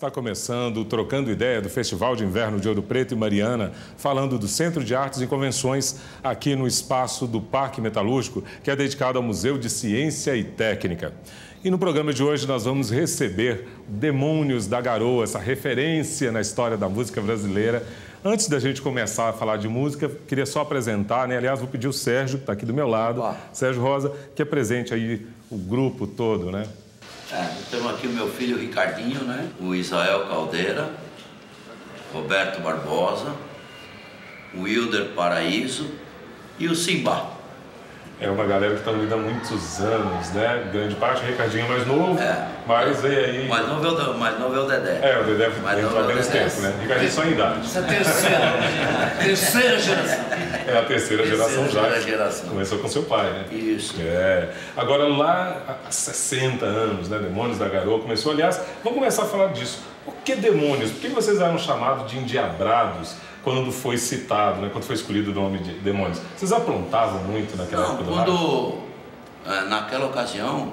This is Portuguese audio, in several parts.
Está começando Trocando Ideia do Festival de Inverno de Ouro Preto e Mariana, falando do Centro de Artes e Convenções aqui no espaço do Parque Metalúrgico, que é dedicado ao Museu de Ciência e Técnica. E no programa de hoje nós vamos receber Demônios da Garoa, essa referência na história da música brasileira. Antes da gente começar a falar de música, queria só apresentar, né? Aliás, vou pedir o Sérgio, que está aqui do meu lado, Sérgio Rosa, que apresente aí o grupo todo, né? É, temos aqui o meu filho Ricardinho, né? O Israel Caldeira, Roberto Barbosa, o Wilder Paraíso e o Simba. É uma galera que está unida há muitos anos, né? Grande parte, o Ricardinho é mais novo, É. mas veio aí. Mais novo é o, mais novo é o Dedé. É, o Dedé Mais novo é há o menos tempo, né? Ricardinho só em idade. Essa terceira, terceira geração. É a terceira, geração já. Geração. Começou com seu pai, né? Isso. É. Agora lá há 60 anos, né? Demônios da Garoa começou. Aliás, vamos começar a falar disso. Por que demônios? Por que vocês eram chamados de endiabrados quando foi citado, né? Quando foi escolhido o nome de demônios? Vocês aprontavam muito naquela Não, época do quando eh, naquela ocasião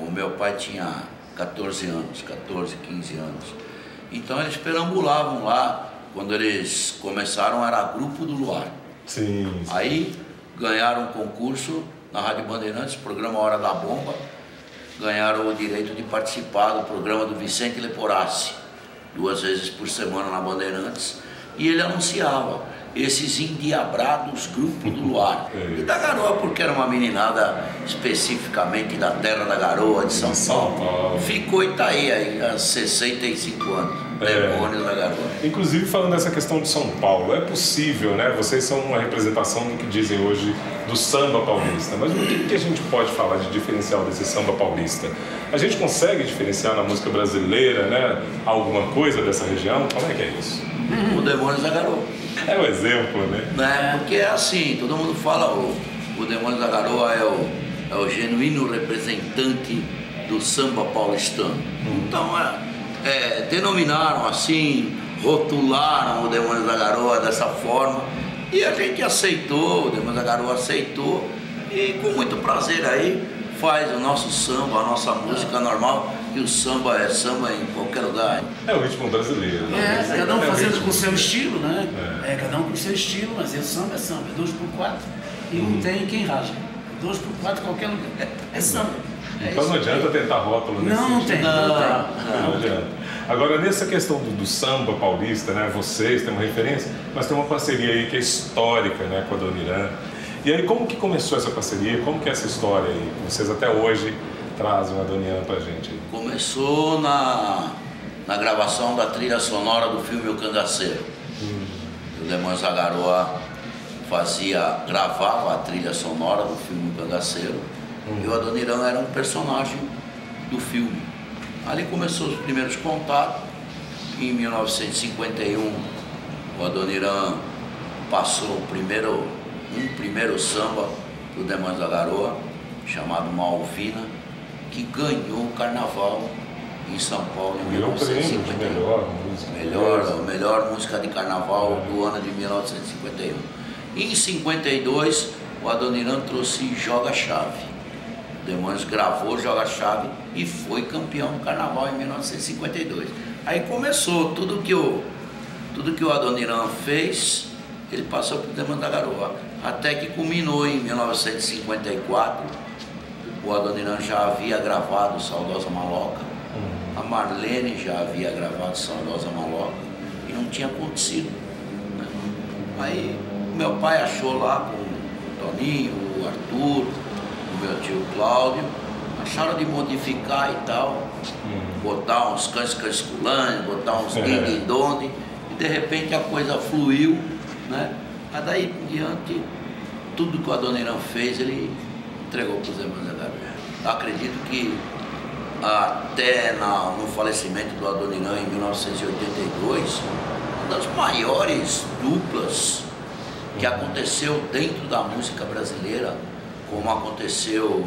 o meu pai tinha 14 anos, 14, 15 anos. Então eles perambulavam lá. Quando eles começaram era Grupo do Luar. Sim. sim. Aí ganharam um concurso na Rádio Bandeirantes, programa Hora da Bomba. Ganharam o direito de participar do programa do Vicente Leporassi, duas vezes por semana na Bandeirantes. E ele anunciava esses endiabrados Grupo do Luar. É E da Garoa, porque era uma meninada especificamente da terra da Garoa, de São, De São Paulo. Paulo. Ficou Itaí aí há 65 anos. É. Demônios da Garoa. Inclusive falando dessa questão de São Paulo, é possível, né? Vocês são uma representação do que dizem hoje do samba paulista. Mas o que, que a gente pode falar de diferencial desse samba paulista? A gente consegue diferenciar na música brasileira, né? Alguma coisa dessa região? Como é que é isso? O Demônios da Garoa. É um exemplo, né? né? Porque é assim, todo mundo fala, o, o Demônio da Garoa é o, é o genuíno representante do samba paulistano. Então, é, é, denominaram assim, rotularam o Demônio da Garoa dessa forma, e a gente aceitou, o Demônio da Garoa aceitou, e com muito prazer aí faz o nosso samba, a nossa música normal, que o samba é samba em qualquer lugar. É o ritmo brasileiro. né? É, cada um É o fazendo ritmo. com o seu estilo, né? É. cada um com o seu estilo, mas é samba, é samba, é dois por quatro. E não tem quem rasga. Dois por quatro qualquer lugar. É samba. É Então não adianta tentar rótulo nesse Não, não tem, não tem. Não adianta. Agora, nessa questão do, do samba paulista, né, vocês têm uma referência, mas tem uma parceria aí que é histórica né, com a Dona Irã. E aí, como que começou essa parceria? Como que é essa história aí? Vocês até hoje trazem a Dona Irã pra gente. aí? Começou na, na gravação da trilha sonora do filme O Cangaceiro. O Demônios da Garoa fazia, gravava a trilha sonora do filme Cangaceiro e o Adoniran era um personagem do filme. Ali começou os primeiros contatos. Em 1951, o Adoniran passou o primeiro, um primeiro samba do Demônios da Garoa, chamado Malvina, que ganhou o carnaval em São Paulo em Virou prêmio de 1951. melhor. Melhor, melhor música de carnaval do ano de 1951. Em 52, o Adoniran trouxe Joga Chave. O Demônios gravou Joga Chave e foi campeão do carnaval em 1952. Aí começou tudo que o, tudo que o Adoniran fez, ele passou para o Demônios da Garoa. Até que culminou em 1954. O Adoniran já havia gravado Saudosa Maloca. A Marlene já havia gravado Saudosa Maloca e não tinha acontecido. né? Aí meu pai achou lá com o Toninho, o Arthur, o meu tio Cláudio, acharam de modificar e tal, botar uns cães casculantes, botar uns É. e de repente a coisa fluiu, né? Mas daí em diante, tudo que o Adoniran fez, ele entregou para os irmãos da Garoa. Acredito que até na- no falecimento do Adoniran em 1982, uma das maiores duplas que aconteceu dentro da música brasileira, como aconteceu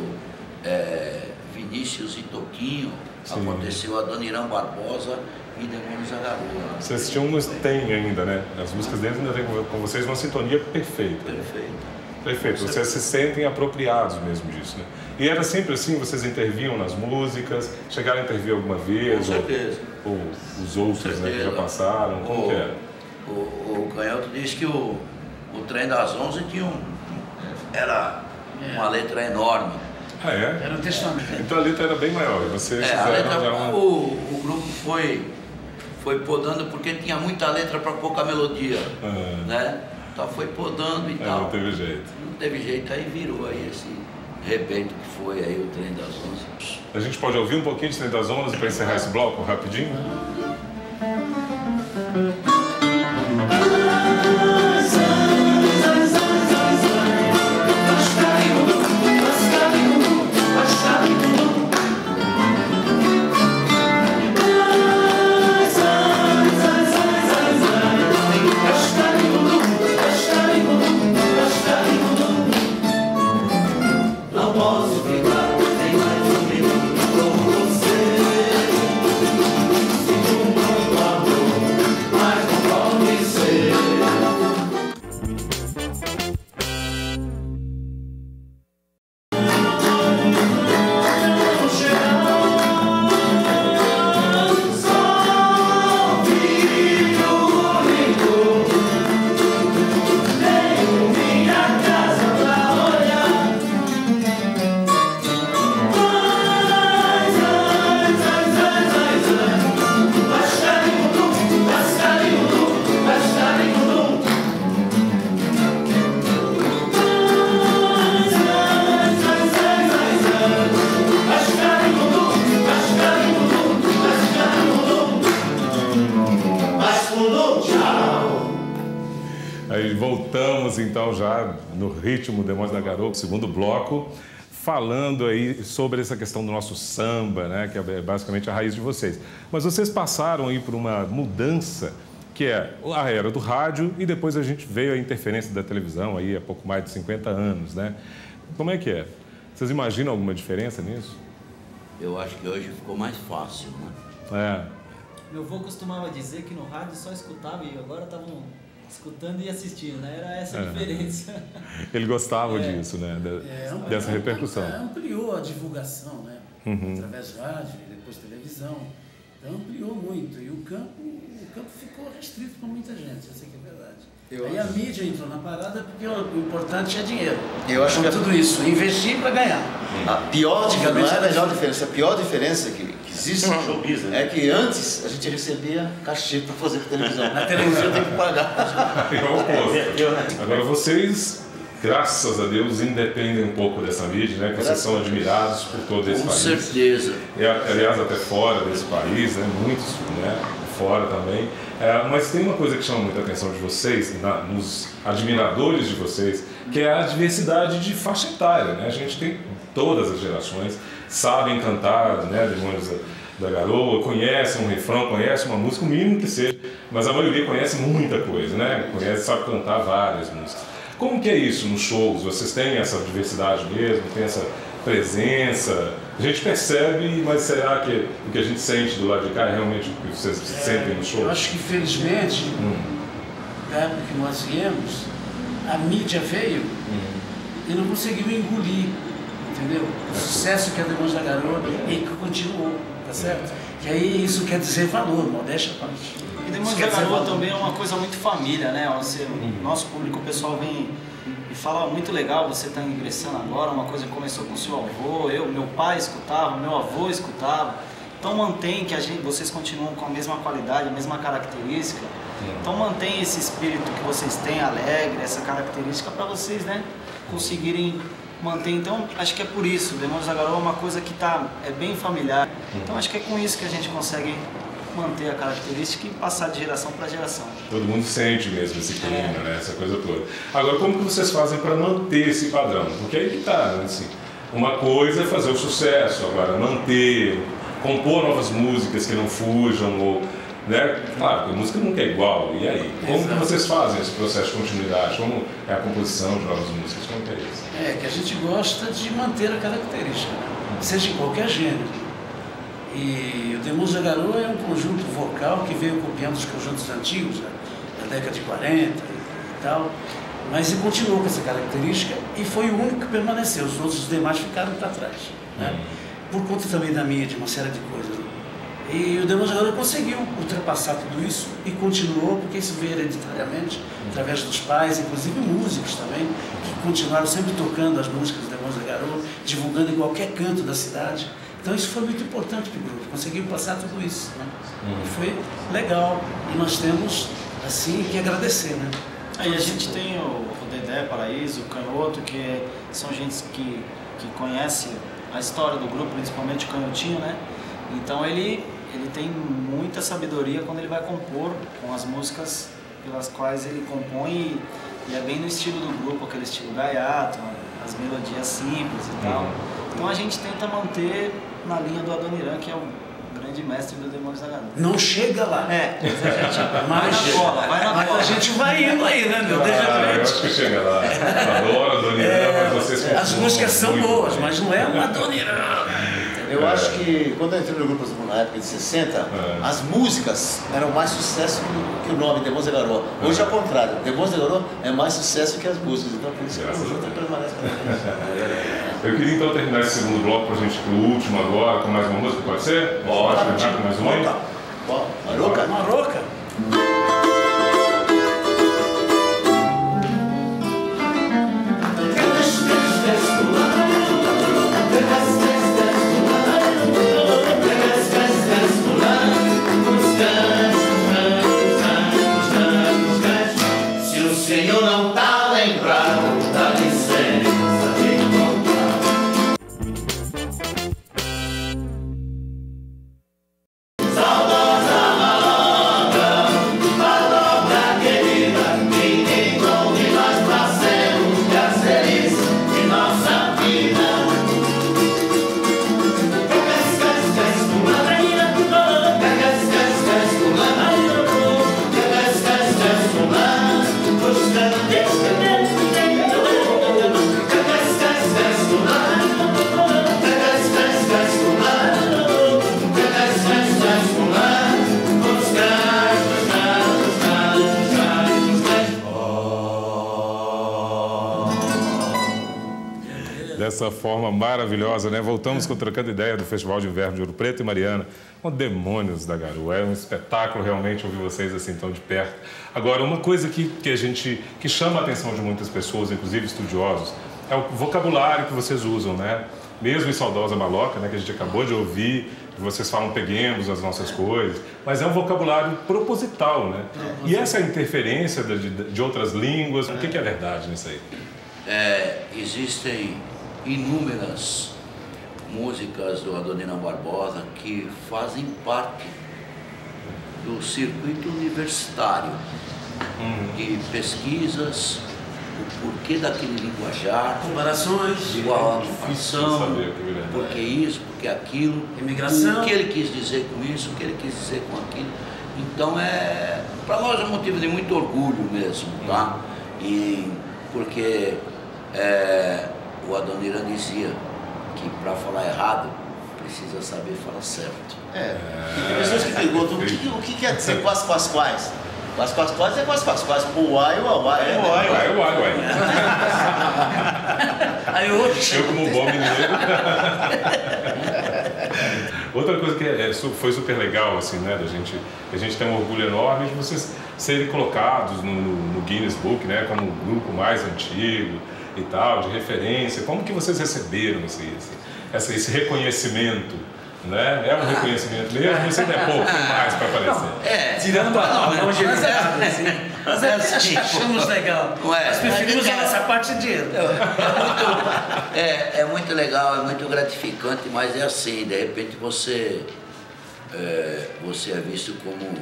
é, Vinícius e Toquinho, Sim. aconteceu Adoniran Barbosa e Demônios da Garoa. Vocês tinham, umas- tem ainda, né? As músicas deles ainda têm com vocês uma sintonia perfeita. né? Perfeito. Perfeito, vocês se sentem apropriados mesmo disso, né? E era sempre assim, vocês interviam nas músicas, chegaram a intervir alguma Com vez? ou- certeza. Ou os outros né, que já passaram? Como o, que é? O, o Canhoto disse que o, o trem das 11 tinha um, era uma letra enorme. Ah, é? Era um testamento. Então a letra era bem maior. e Vocês É, a fizeram letra, já uma... o, o grupo foi, foi podando porque tinha muita letra para pouca melodia. Ah. Né? Então foi podando e É, tal. não teve jeito. Não teve jeito, aí virou aí esse rebento que foi aí o trem das 11. A gente pode ouvir um pouquinho de 30 das 11 para encerrar esse bloco rapidinho? Então já no ritmo Demônios da Garoto, segundo bloco, falando aí sobre essa questão do nosso samba, né, que é basicamente a raiz de vocês. Mas vocês passaram aí por uma mudança que é a era do rádio e depois a gente veio a interferência da televisão aí há pouco mais de 50 anos, né? Como é que é? Vocês imaginam alguma diferença nisso? Eu acho que hoje ficou mais fácil, né? É. Meu avô costumava dizer que no rádio só escutava e agora estavam escutando e assistindo, né? Era essa a É. diferença. Ele gostava É. disso, né? De- É, ampli- dessa repercussão. é, Ampliou a divulgação, né? Uhum. Através do rádio e depois televisão. Então ampliou muito. E o campo, o campo ficou restrito para muita gente, essa é. Eu Aí a mídia entrou na parada porque o, importante é dinheiro. Eu acho Com que a- tudo isso, investir para ganhar. A pior, não Antigamente é a melhor diferença, a pior diferença que, que existe é que antes a gente recebia cachê para fazer televisão. Na televisão tem que pagar. É o oposto. Agora vocês, graças a Deus, independem um pouco dessa mídia, né? Que vocês são admirados por todo esse Com país. certeza. E, aliás, até fora desse país, né? Muitos, né? Fora também. É, mas tem uma coisa que chama muita atenção de vocês, na- nos admiradores de vocês, que é a diversidade de faixa etária, né? A gente tem todas as gerações, sabem cantar, né? Demônios da, da Garoa, conhecem um refrão, conhecem uma música, o mínimo que seja, mas a maioria conhece muita coisa, né? Conhece, sabe cantar várias músicas. Como que é isso nos shows? Vocês têm essa diversidade mesmo? Tem essa presença? A gente percebe, mas será que o que a gente sente do lado de cá é realmente o que vocês sentem nos Eu shows? acho que felizmente, na época que nós viemos, a mídia veio e não conseguiu engolir, entendeu? O sucesso que é Demônios da Garota e que continuou, tá certo? Que aí isso quer dizer valor, modéstia à parte. Demônios Isso da Garoa também é uma coisa muito família, né? Você, o nosso público, o pessoal vem e fala muito legal, você está ingressando agora, uma coisa que começou com o seu avô, eu, meu pai escutava, meu avô escutava. Então mantém que a gente, vocês continuam com a mesma qualidade, a mesma característica. Então mantém esse espírito que vocês têm alegre, essa característica para vocês, né, conseguirem manter. Então acho que é por isso, Demônios da Garoa é uma coisa que tá é bem familiar. Então acho que é com isso que a gente consegue manter a característica e passar de geração para geração. Todo mundo sente mesmo esse clima, né? Essa coisa toda. Agora, como que vocês fazem para manter esse padrão? Porque aí que tá, né? Assim, uma coisa é fazer o sucesso, agora manter, compor novas músicas que não fujam, ou, né? Claro, a música nunca é igual. E aí? Como que Exato. vocês fazem esse processo de continuidade? Como é a composição de novas músicas? Como que é isso? É, que a gente gosta de manter a característica, né? seja em qualquer gênero. E o Demônios da Garoa é um conjunto vocal que veio copiando os conjuntos antigos, né? da década de 40 e tal, mas ele continuou com essa característica e foi o único que permaneceu, os outros demais ficaram para trás. Né? Por conta também da mídia, uma série de coisas. E o Demônio Garoto conseguiu ultrapassar tudo isso e continuou, porque isso veio hereditariamente, através dos pais, inclusive músicos também, que continuaram sempre tocando as músicas do da Garoa, divulgando em qualquer canto da cidade. Então isso foi muito importante para o grupo, conseguiu passar tudo isso. Né? Uhum. E foi legal. E nós temos, assim, que agradecer. Né? Aí a gente tem o, o Dedé Paraíso, o Canhoto, que são gente que, que conhece a história do grupo, principalmente o Canhotinho, né? Então ele, ele tem muita sabedoria quando ele vai compor com as músicas pelas quais ele compõe e, e é bem no estilo do grupo, aquele estilo gaiato, as melodias simples e tal. Uhum. Então a gente tenta manter na linha do Adoniran, que é o grande mestre do Demônios da. Não chega lá. É, mas a gente vai na bola, vai na mas bola. a gente vai indo aí, né, meu? Deixa Ah, eu acho que chega lá. Adoro Adoniran, É, mas vocês as músicas são boas, mas não é uma Adoniran. Eu acho que quando eu entrei no grupo na época de 60, É. as músicas eram mais sucesso que o nome Demônios da Garoa. Hoje é o contrário, Demônios da Garoa é mais sucesso que as músicas. Então por isso que o a conjunto permanece. Eu queria então terminar esse segundo bloco pra gente ir pro último agora, com mais uma música, pode ser? Pode, terminar com mais uma Maroca? Maroca. Dessa forma maravilhosa, né? Voltamos com o Trocando Ideia do Festival de Inverno de Ouro Preto e Mariana, com Demônios da Garoa. É um espetáculo realmente ouvir vocês assim tão de perto. Agora, uma coisa que, que a gente que chama a atenção de muitas pessoas, inclusive estudiosos, é o vocabulário que vocês usam, né? Mesmo em Saudosa Maloca, né, que a gente acabou de ouvir, vocês falam peguemos as nossas coisas, mas é um vocabulário proposital, né? E essa interferência de, de, outras línguas, o que, que é verdade nisso aí? É, existem inúmeras músicas do Adoniran Barbosa que fazem parte do circuito universitário de pesquisas, o porquê daquele linguajar, Comparações. qual a Difícil ocupação, saber o que é verdade. por que isso, por que aquilo, Imigração. o que ele quis dizer com isso, o que ele quis dizer com aquilo. Então é, para nós é um motivo de muito orgulho mesmo, tá? E porque é, o Adoniran dizia que para falar errado precisa saber falar certo. É. E tem pessoas que perguntam o que, o que quer dizer quais quais quais? Quais quais quais é quais quais quais. O uai a uai. É, Uai, uai, uai, uai. Aí hoje. Eu como bom mineiro. Outra coisa que é, é foi super legal, assim, né, da gente, a gente tem um orgulho enorme de vocês serem colocados no, no- Guinness Book, né, como o grupo mais antigo e tal, de referência. Como que vocês receberam esse, esse, esse reconhecimento, né? É um reconhecimento mesmo, você é pouco mais para aparecer. É, Tirando a não, né? longevidade, assim. Mas é, assim, achamos legal. Não é? Nós preferimos essa parte de dinheiro. É, é muito legal, é muito gratificante, mas é assim, de repente você, é, você é visto como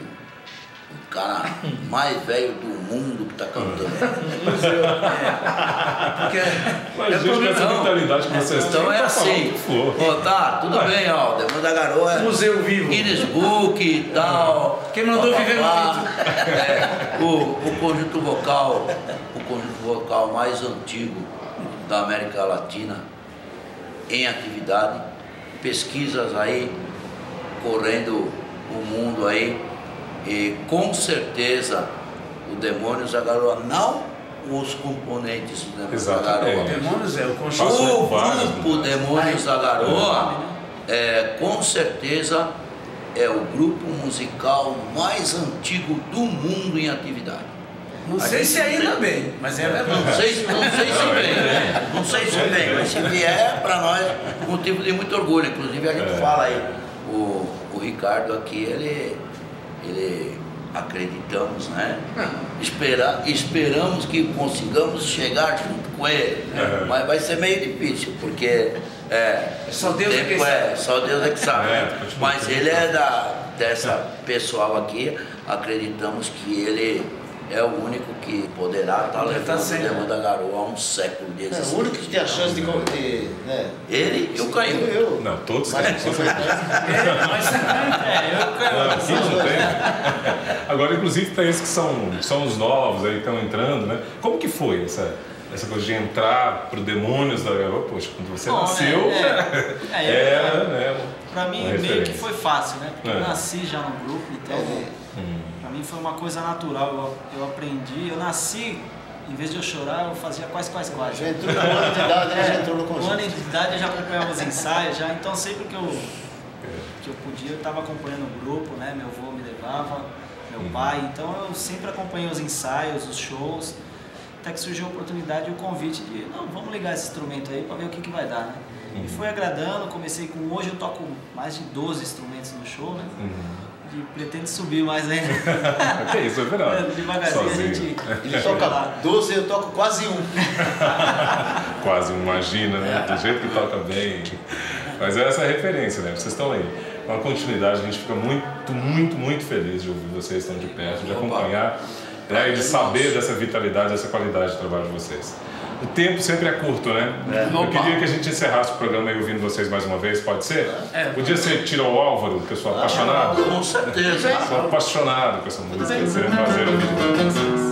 o cara mais velho do mundo que está cantando. Porque Mas, é gente, com essa problema. mentalidade que vocês têm, Então é tá assim, pô, tá, tudo bem, ó, o Demônio da Garoa é Museu vivo. Guinness Book e tal. Quem mandou blá, viver blá. É, o, o conjunto vocal, o conjunto vocal mais antigo da América Latina em atividade, pesquisas aí correndo o mundo aí e com certeza o Demônios da Garoa, não os componentes do Demônios da Garoa, Exatamente. Demônios é o conjunto. O grupo mudanças. Demônios da Garoa, é, com certeza é o grupo musical mais antigo do mundo em atividade. Não sei se ainda bem, mas é verdade. Não sei, não sei se bem, não sei se bem, mas se vier, para nós, motivo de muito orgulho. Inclusive a gente fala aí, o, o Ricardo aqui, ele, ele acreditamos, né? Espera, esperamos que consigamos chegar junto com ele. Mas vai ser meio difícil, porque é, Só Deus é que sabe. Só Deus é que sabe. É. Mas ele é da, dessa pessoal aqui, acreditamos que ele é o único que poderá estar Ele tá levando o sendo. Demo da Garoa há um século de É existência. o único que tem a chance de. de né? Ele e o Canhoto. Eu, eu. Não, todos Mas, têm. com certeza. É, eu. Aqui não tem. Agora, inclusive, tem esses que são, são os novos aí, que estão entrando, né? Como que foi essa, essa coisa de entrar pro Demônios da Garoa? Poxa, quando você Bom, nasceu, é, é, é, era, né? Pra mim, meio que foi fácil, né? Porque É. eu nasci já no grupo, então pra mim foi uma coisa natural. Eu, eu aprendi, eu nasci, em vez de eu chorar, eu fazia quase, quase, quase. Já entrou no ano de idade, né? Já entrou no Um ano conjunto. de idade eu já acompanhava os ensaios, já, então sempre que eu, que eu podia, eu estava acompanhando o grupo, né? Meu avô me levava, meu pai, então eu sempre acompanhei os ensaios, os shows, até que surgiu a oportunidade e o convite de, não, vamos ligar esse instrumento aí para ver o que, que vai dar, né? E foi agradando, comecei com, hoje eu toco mais de 12 instrumentos no show, né? E pretendo subir mais ainda. Que isso, é verdade. Devagarzinho a Sozinho. gente... Ele toca lá. 12, eu toco quase um. Quase imagina, né? Do jeito que toca bem. Mas é essa a referência, né? Vocês estão aí. Com a continuidade, a gente fica muito, muito, muito feliz de ouvir vocês estão de perto, de acompanhar né? e de saber dessa vitalidade, dessa qualidade de trabalho de vocês. O tempo sempre é curto, né? Eu Opa. queria que a gente encerrasse o programa aí ouvindo vocês mais uma vez, pode ser? É. Podia ser Tira o Álvaro, que eu sou apaixonado. Com certeza. Sou apaixonado com essa música. Querendo fazer o vídeo pra vocês.